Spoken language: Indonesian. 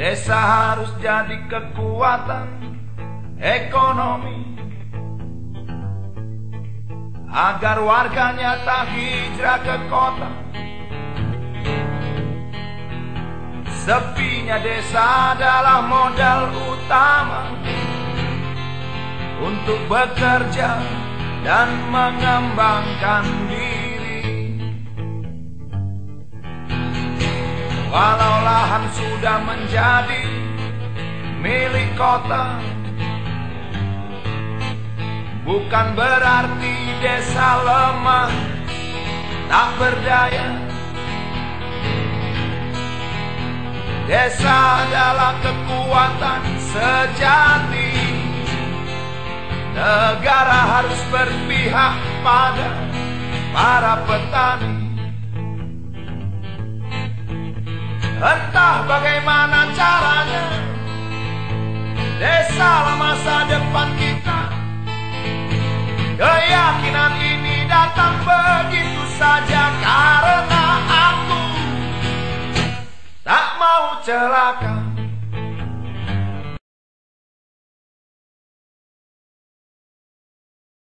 Desa harus jadi kekuatan ekonomi Agar warganya tak hijrah ke kota. Sepinya desa adalah modal utama Untuk bekerja dan mengembangkan diri. Walau lahan sudah menjadi milik kota. Bukan berarti desa lemah Tak berdaya. Desa adalah kekuatan sejati. Negara harus berpihak pada para petani Entah bagaimana caranya. Desa masa depan kita. Keyakinan ini datang begitu saja Karena aku tak mau celaka